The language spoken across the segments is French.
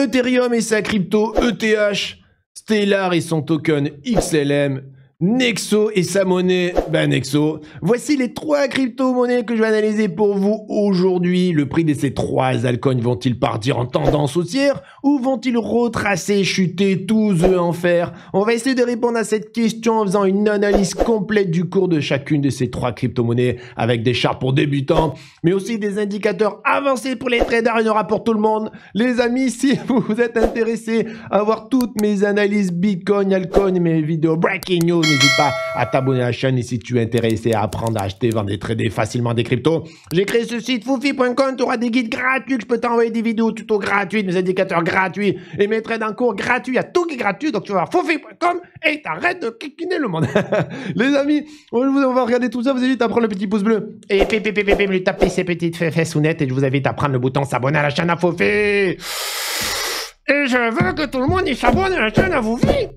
Ethereum et sa crypto ETH, Stellar et son token XLM, Nexo et sa monnaie, ben Nexo. Voici les trois crypto-monnaies que je vais analyser pour vous aujourd'hui. Le prix de ces trois altcoins vont-ils partir en tendance haussière ou vont-ils retracer, chuter, tous eux en fer? On va essayer de répondre à cette question en faisant une analyse complète du cours de chacune de ces trois crypto-monnaies avec des charts pour débutants, mais aussi des indicateurs avancés pour les traders. Il y en aura pour tout le monde. Les amis, si vous êtes intéressés à voir toutes mes analyses Bitcoin, altcoin, mes vidéos breaking news, n'hésite pas à t'abonner à la chaîne et si tu es intéressé à apprendre à acheter, vendre et trader facilement des cryptos, j'ai créé ce site foufi.com, tu auras des guides gratuits, je peux t'envoyer des vidéos tutos gratuits, des indicateurs gratuits et mes trades en cours y a tout qui est gratuit, donc tu vas voir foufi.com et t'arrêtes de kikiner le monde. Les amis, on va regarder tout ça, vous invite à prendre le petit pouce bleu et pépé, lui taper ces petites fesses nettes et je vous invite à prendre le bouton s'abonner à la chaîne à Foufi. Et je veux que tout le monde s'abonne à la chaîne à Foufi.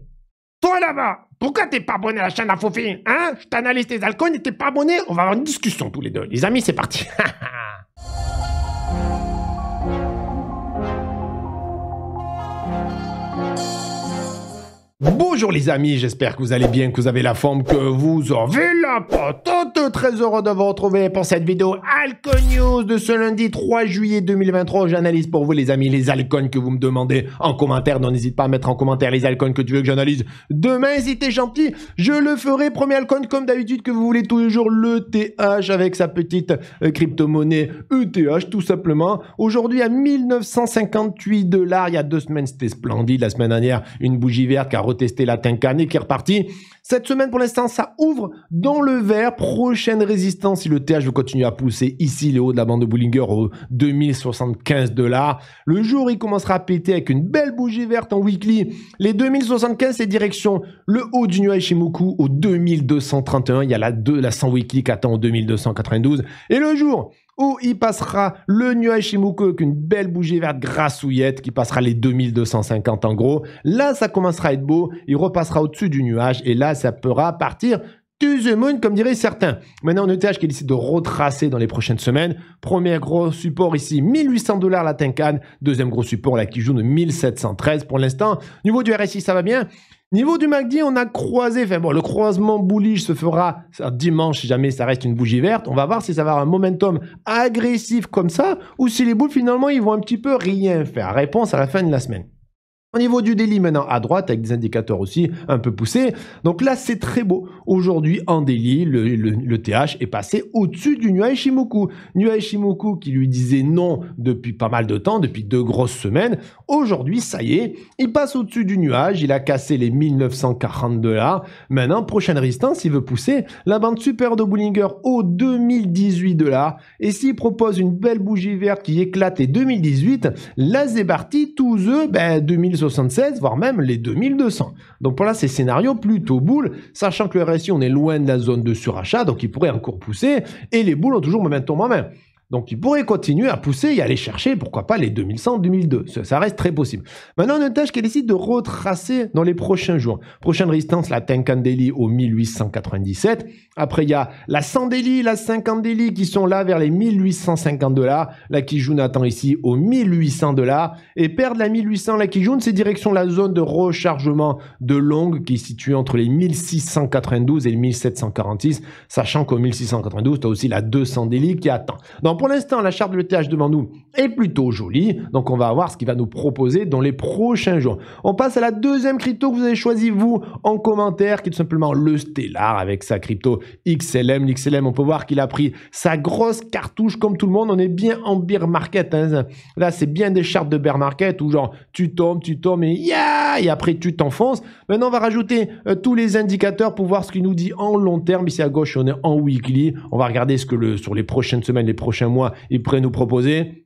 Toi là-bas, pourquoi t'es pas abonné à la chaîne à Fofi Hein? Je t'analyse tes alcools et t'es pas abonné On va avoir une discussion tous les deux. Les amis, c'est parti. Bonjour les amis, j'espère que vous allez bien, que vous avez la forme, que vous avez la patate. Très heureux de vous retrouver pour cette vidéo Alcon News de ce lundi 3 juillet 2023. J'analyse pour vous les amis les alcons que vous me demandez en commentaire. Non, n'hésite pas à mettre en commentaire les alcons que tu veux que j'analyse demain. Si t'es gentil, je le ferai. Premier alcon comme d'habitude que vous voulez tous les jours, le TH avec sa petite euh, crypto-monnaie ETH tout simplement. Aujourd'hui à 1958 dollars. Il y a deux semaines, c'était splendide. La semaine dernière, une bougie verte qui a tester la Tenkane qui est reparti. Cette semaine, pour l'instant, ça ouvre dans le vert. Prochaine résistance, si le TH veut continuer à pousser ici, les hauts de la bande de Bullinger au 2075 dollars. Le jour, il commencera à péter avec une belle bougie verte en weekly. Les 2075, c'est direction le haut du nuage Shimoku au 2231. Il y a la, 2, la 100 weekly qui attend au 2292. Et le jour où il passera le nuage Shimoku avec une belle bougie verte grassouillette qui passera les 2250 en gros. Là, ça commencera à être beau. Il repassera au-dessus du nuage et là, ça pourra partir to the moon, comme diraient certains. Maintenant, on ETH qui décide de retracer dans les prochaines semaines. Premier gros support ici, 1800 dollars la Tenkan. Deuxième gros support, la joue de 1713 pour l'instant. Niveau du RSI, ça va bien. Niveau du MACD, on a croisé, enfin bon, le croisement bullish se fera dimanche si jamais ça reste une bougie verte. On va voir si ça va avoir un momentum agressif comme ça ou si les boules finalement ils vont un petit peu rien faire. Réponse à la fin de la semaine. Au niveau du daily maintenant à droite avec des indicateurs aussi un peu poussés. Donc là c'est très beau. Aujourd'hui en daily le, TH est passé au-dessus du Nuai Shimoku. Nuai Shimoku qui lui disait non depuis pas mal de temps, depuis deux grosses semaines. Aujourd'hui ça y est, il passe au-dessus du nuage. Il a cassé les 1940 dollars. Maintenant prochaine résistance il veut pousser la bande super de Bullinger au 2018 dollars. Et s'il propose une belle bougie verte qui éclate les 2018, la Zebarti tous eux ben 2060 76, voire même les 2200. Donc pour là, c'est scénario plutôt boule, sachant que le RSI, on est loin de la zone de surachat, donc il pourrait encore pousser, et les boules ont toujours momentum en main. Donc, il pourrait continuer à pousser et aller chercher, pourquoi pas, les 2100, 2002. Ça, reste très possible. Maintenant, une tâche qu'elle décide de retracer dans les prochains jours. Prochaine résistance, la Tenkan Daily au 1897. Après, il y a la 100 Daily, la 50 Daily qui sont là vers les 1850 dollars. La Kijun attend ici aux 1800 dollars. Et perdre la 1800, la Kijun, c'est direction la zone de rechargement de longue qui est située entre les 1692 et les 1746. Sachant qu'au 1692, tu as aussi la 200 Daily qui attend. Donc, pour l'instant, la charte de l'ETH devant nous est plutôt jolie. Donc, on va voir ce qu'il va nous proposer dans les prochains jours. On passe à la deuxième crypto que vous avez choisi, vous, en commentaire, qui est tout simplement le Stellar avec sa crypto XLM. L'XLM, on peut voir qu'il a pris sa grosse cartouche comme tout le monde. On est bien en bear market. Hein. Là, c'est bien des chartes de bear market où genre, tu tombes, tu tombes et ya, et après tu t'enfonces. Maintenant, on va rajouter euh, tous les indicateurs pour voir ce qu'il nous dit en long terme. Ici à gauche, on est en weekly. On va regarder ce que le, sur les prochaines semaines, les prochains il pourrait nous proposer.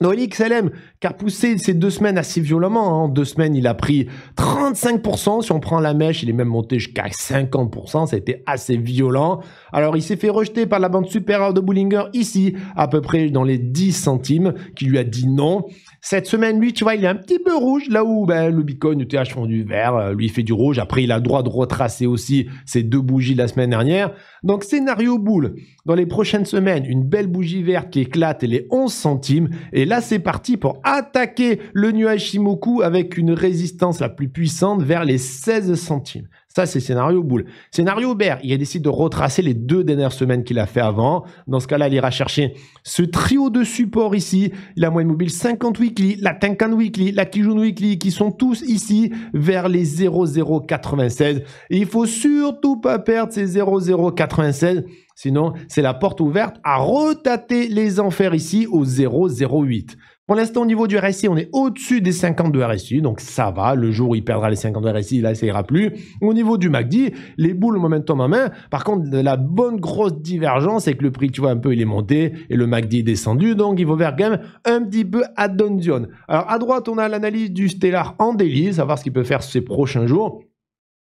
Donc XLM qui a poussé ces deux semaines assez violemment. Hein. En deux semaines, il a pris 35%. Si on prend la mèche, il est même monté jusqu'à 50%. Ça a été assez violent. Alors, il s'est fait rejeter par la bande supérieure de Bullinger ici, à peu près dans les 10 centimes, qui lui a dit non. Cette semaine, lui, tu vois, il est un petit peu rouge, là où ben, le Bitcoin, le TH font du vert, euh, lui, fait du rouge. Après, il a le droit de retracer aussi ses deux bougies de la semaine dernière. Donc, scénario boule. Dans les prochaines semaines, une belle bougie verte qui éclate les 11 centimes. Et là, c'est parti pour attaquer le nuage Shimoku avec une résistance la plus puissante vers les 16 centimes. Ça, c'est scénario boule. Scénario Bear, il a décidé de retracer les deux dernières semaines qu'il a fait avant. Dans ce cas-là, il ira chercher ce trio de supports ici, la moyenne mobile 50 weekly, la Tenkan weekly, la Kijun weekly, qui sont tous ici vers les 0,096. Et il faut surtout pas perdre ces 0,096. Sinon, c'est la porte ouverte à retater les enfers ici au 0,08. Pour l'instant, au niveau du RSI, on est au-dessus des 52 RSI, donc ça va. Le jour où il perdra les 52 RSI, là, ça plus. Au niveau du MACD, les boules momentum en main. Par contre, la bonne grosse divergence, c'est que le prix, tu vois, un peu, il est monté et le MACD est descendu. Donc, il vaut vers même un petit peu à Dungeon. Alors, à droite, on a l'analyse du Stellar en daily, savoir ce qu'il peut faire ces prochains jours.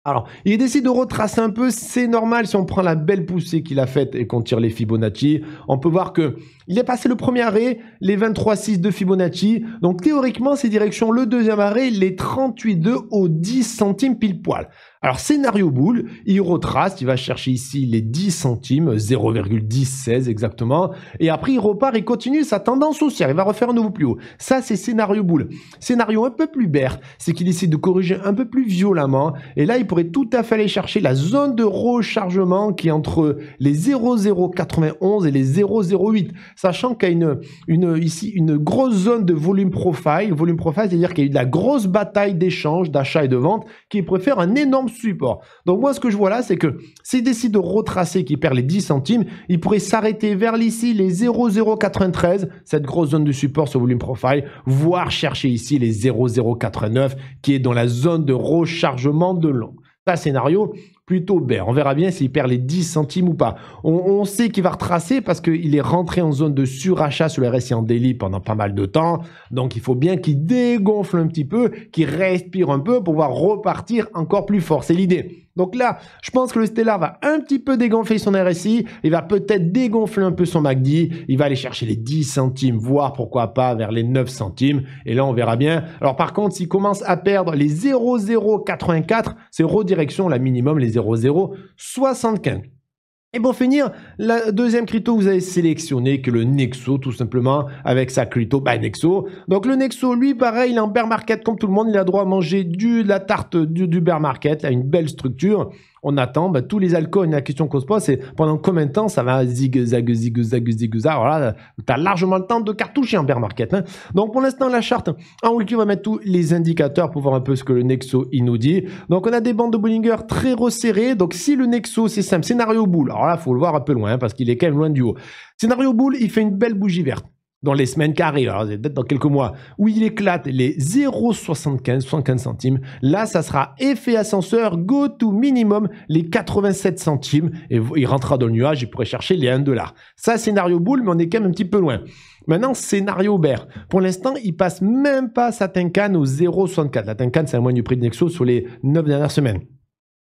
Alors, il décide de retracer un peu, c'est normal si on prend la belle poussée qu'il a faite et qu'on tire les Fibonacci. On peut voir que il est passé le premier arrêt, les 23,6 de Fibonacci. Donc théoriquement, c'est direction le deuxième arrêt, les 38,2 au 10 centimes pile poil. Alors scénario boule, il retrace, il va chercher ici les 10 centimes, 0,16 exactement, et après il repart et continue sa tendance haussière, il va refaire un nouveau plus haut. Ça c'est scénario boule. Scénario un peu plus bert, c'est qu'il essaie de corriger un peu plus violemment, et là il pourrait tout à fait aller chercher la zone de rechargement qui est entre les 0,091 et les 0,08 sachant qu'il y a une, une, ici une grosse zone de volume profile. Volume profile, c'est-à-dire qu'il y a eu de la grosse bataille d'échange, d'achat et de vente, qui préfère un énorme support. Donc moi, ce que je vois là, c'est que s'il décide de retracer, qu'il perd les 10 centimes, il pourrait s'arrêter vers ici les 0,093, cette grosse zone de support sur volume profile, voire chercher ici les 0,089, qui est dans la zone de rechargement de long. Ça, scénario, plutôt. On verra bien s'il perd les 10 centimes ou pas. On, sait qu'il va retracer parce qu'il est rentré en zone de surachat sur le RSI en daily pendant pas mal de temps. Donc il faut bien qu'il dégonfle un petit peu, qu'il respire un peu pour pouvoir repartir encore plus fort. C'est l'idée. Donc là, je pense que le Stellar va un petit peu dégonfler son RSI, il va peut-être dégonfler un peu son MACD, il va aller chercher les 10 centimes, voire pourquoi pas vers les 9 centimes, et là on verra bien. Alors par contre, s'il commence à perdre les 0,084, c'est redirection, la minimum, les 0,075. Et pour finir, la deuxième crypto vous avez sélectionné que le Nexo, tout simplement, avec sa crypto bah, Nexo. Donc le Nexo, lui, pareil, il est en bear market comme tout le monde, il a droit à manger du, de la tarte du, du bear market, il a une belle structure on attend, bah, tous les alcools, la question qu'on se pose, c'est pendant combien de temps ça va zig zag zig zag zig zag. Voilà, tu as largement le temps de cartoucher en bear market. Hein. Donc pour l'instant, la charte, en wiki, on va mettre tous les indicateurs pour voir un peu ce que le Nexo il nous dit. Donc on a des bandes de Bollinger très resserrées. Donc si le Nexo, c'est simple, scénario boule, alors là, faut le voir un peu loin hein, parce qu'il est quand même loin du haut. Scénario boule, il fait une belle bougie verte dans les semaines qui arrivent, alors peut-être dans quelques mois, où il éclate les 0,75, 75 centimes, là, ça sera effet ascenseur, go to minimum les 87 centimes, et il rentrera dans le nuage, il pourrait chercher les 1 dollar. Ça, scénario boule, mais on est quand même un petit peu loin. Maintenant, scénario bear. Pour l'instant, il passe même pas sa Tenkan au 0,64. La Tenkan, c'est un moyen du prix de Nexo sur les 9 dernières semaines.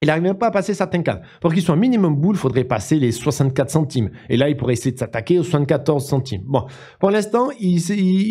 Il n'arrive même pas à passer sa Tenkan. Pour qu'il soit un minimum boule, il faudrait passer les 64 centimes. Et là, il pourrait essayer de s'attaquer aux 74 centimes. Bon, pour l'instant, il,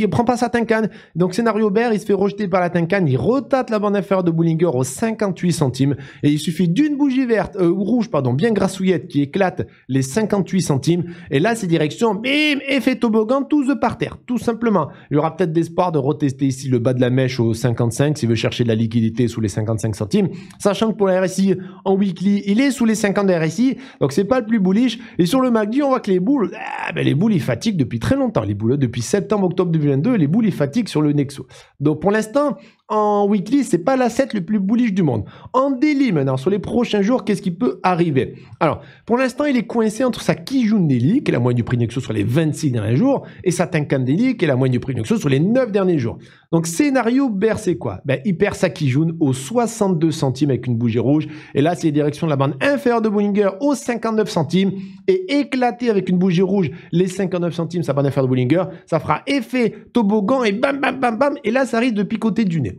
ne prend pas sa Tenkan. Donc, scénario bear, il se fait rejeter par la Tenkan. Il retate la bande inférieure de Bollinger aux 58 centimes. Et il suffit d'une bougie verte, euh, ou rouge, pardon, bien grassouillette, qui éclate les 58 centimes. Et là, c'est direction, bim, effet toboggan, tous par terre. Tout simplement. Il y aura peut-être d'espoir de retester ici le bas de la mèche aux 55 s'il veut chercher de la liquidité sous les 55 centimes. Sachant que pour la RSI, en weekly, il est sous les 50 RSI, donc c'est pas le plus bullish. Et sur le MACD, on voit que les boules, ah, ben les boules, ils fatiguent depuis très longtemps. Les boules, depuis septembre, octobre 2022, les boules, ils fatiguent sur le Nexo. Donc pour l'instant, en weekly, c'est pas l'asset le plus bullish du monde. En daily, maintenant, sur les prochains jours, qu'est-ce qui peut arriver? Alors, pour l'instant, il est coincé entre sa Kijun Daily, qui est la moyenne du prix Nexo sur les 26 derniers jours, et sa Tenkan Daily, qui est la moyenne du prix Nexo sur les 9 derniers jours. Donc, scénario bear, c'est quoi ben, Il perd sa Kijun aux 62 centimes avec une bougie rouge, et là, c'est les directions de la bande inférieure de Bollinger aux 59 centimes, et éclaté avec une bougie rouge les 59 centimes, sa bande inférieure de Bollinger, ça fera effet toboggan, et bam, bam, bam, bam, et là, ça risque de picoter du nez.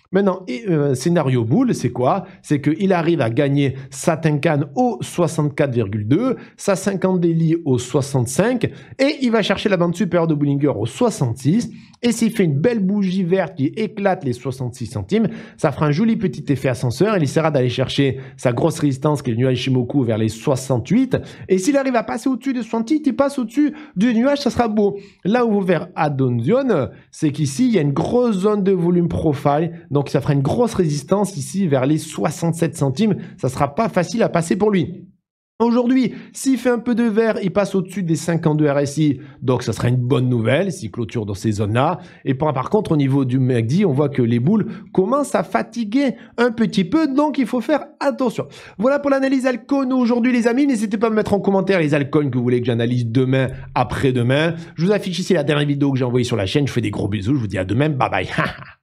Maintenant, euh, scénario boule, c'est quoi? C'est qu'il arrive à gagner sa Tenkan au 64,2, sa 50 Daily au 65, et il va chercher la bande supérieure de Bullinger au 66. Et s'il fait une belle bougie verte qui éclate les 66 centimes, ça fera un joli petit effet ascenseur. Il essaiera d'aller chercher sa grosse résistance qui est le nuage Shimoku vers les 68. Et s'il arrive à passer au-dessus de 68, il passe au-dessus du nuage, ça sera beau. Là où vous verrez Adonzion, c'est qu'ici, il y a une grosse zone de volume profile. Ça fera une grosse résistance ici vers les 67 centimes. Ça sera pas facile à passer pour lui. Aujourd'hui, s'il fait un peu de vert, il passe au-dessus des 52 RSI, donc ça sera une bonne nouvelle s'il clôture dans ces zones-là. Et par, contre, au niveau du MACD, on voit que les boules commencent à fatiguer un petit peu, donc il faut faire attention. Voilà pour l'analyse Alcon aujourd'hui, les amis. N'hésitez pas à me mettre en commentaire les Alcon que vous voulez que j'analyse demain, après-demain. Je vous affiche ici la dernière vidéo que j'ai envoyée sur la chaîne. Je fais des gros bisous, je vous dis à demain, bye bye.